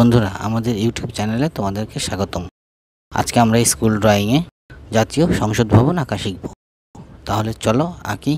বন্ধুরা, আমাদের ইউটিউব চ্যানেলে তোমাদেরকে স্বাগতম। আজকে আমরা স্কুল ড্রয়িংয়ে জাতীয় সংসদ ভবন আঁকা শিখব। তাহলে চলো আঁকি।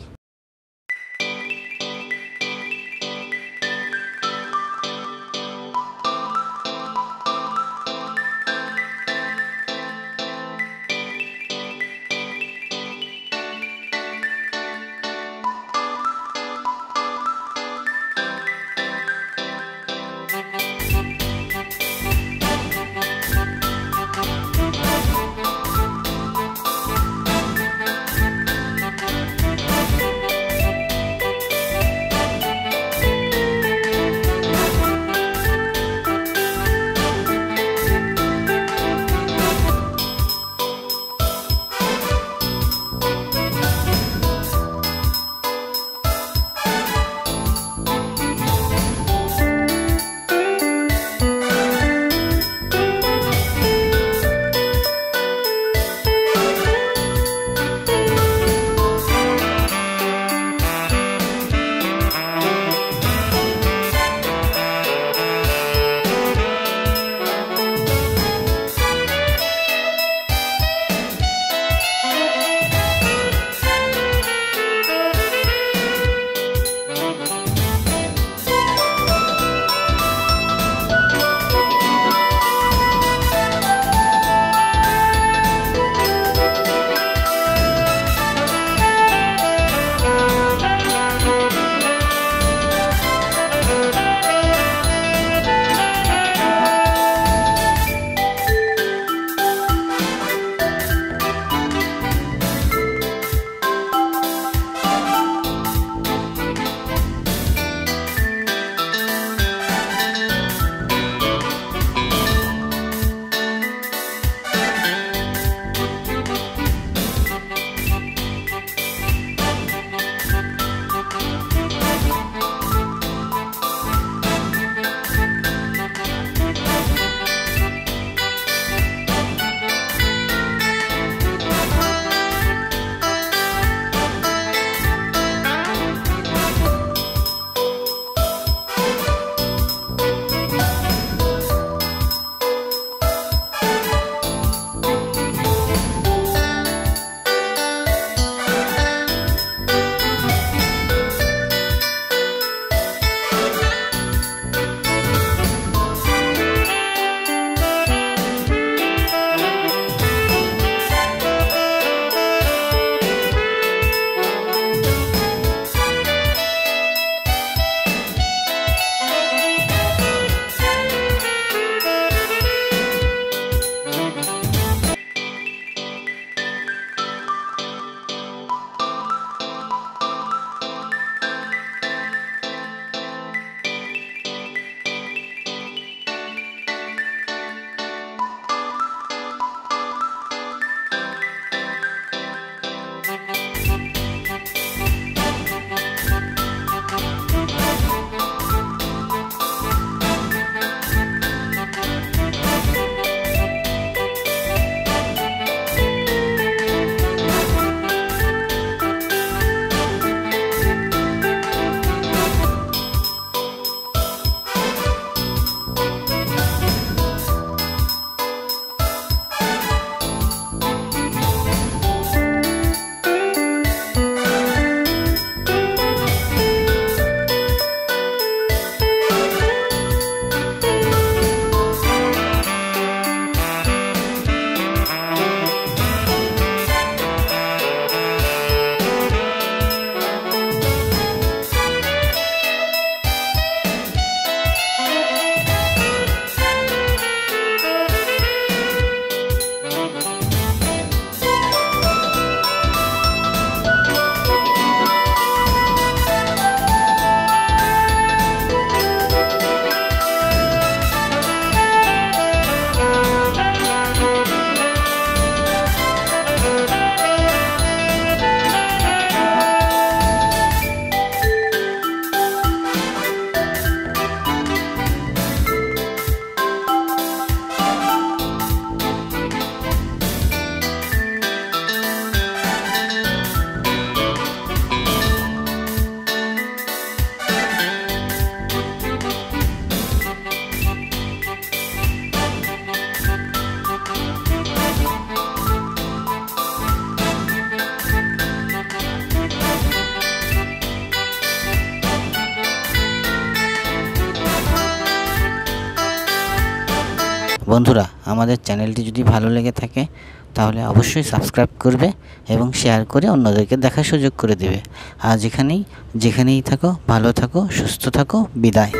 বন্ধুরা, আমাদের চ্যানেলটি যদি ভালো লেগে থাকে, তাহলে অবশ্যই সাবস্ক্রাইব করবে এবং শেয়ার করে অন্যদেরকে দেখার সুযোগ করে দেবে। আজ এখানেই, যেখানেই থাকো, ভালো থাকো, সুস্থ থাকো, বিদায়।